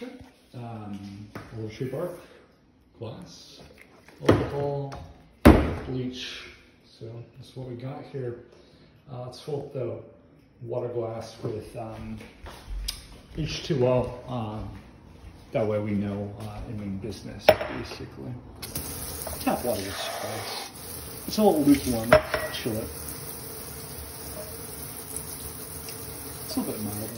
Okay. Um, old tree bark, glass, alcohol, bleach. So that's what we got here. Uh, let's fill up the water glass with um, H2O. Um, that way we know uh, I mean business, basically. Tap water is nice. It's a little lukewarm. Chill it. It's a little bit mild.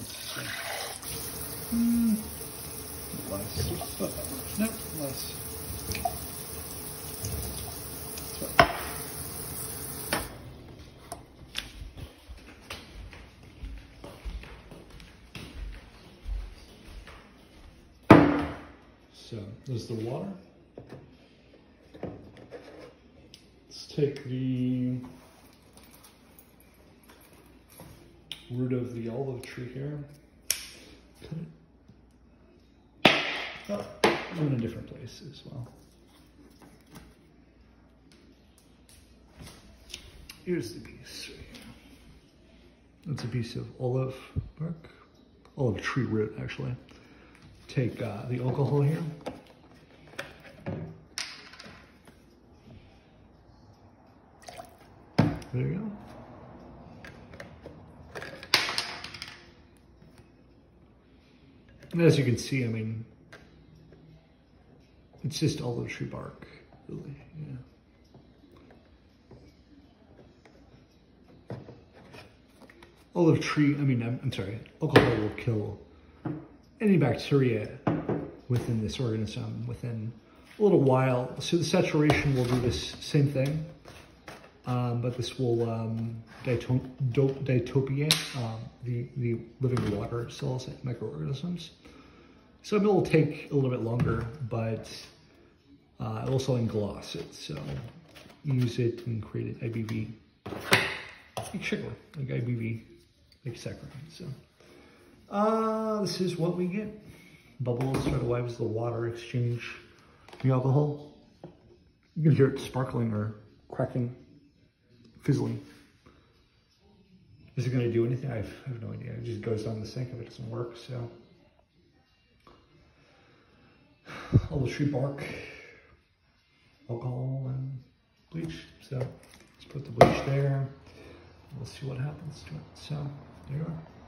So. There's the water. Let's take the root of the olive tree here. Cut it. Oh, I'm in a different place as well. Here's the piece. That's a piece of olive bark, olive tree root actually take uh, the alcohol here. There you go. And as you can see, I mean, it's just olive tree bark, really, yeah. Olive tree, I mean, I'm, I'm sorry, alcohol will kill any bacteria within this organism within a little while. So the saturation will do this same thing, um, but this will um, um, the, the living water cells and microorganisms. So it will take a little bit longer, but uh, also engloss it. So use it and create an IBV, like sugar, like IBV, like saccharin. So. Uh, this is what we get. Bubbles right away as the water exchange the alcohol. You can hear it sparkling or cracking, fizzling. Is it going to do anything? I have, I have, no idea. It just goes down the sink if it doesn't work, so. The tree bark, alcohol, and bleach. So let's put the bleach there. We'll see what happens to it. So there you are.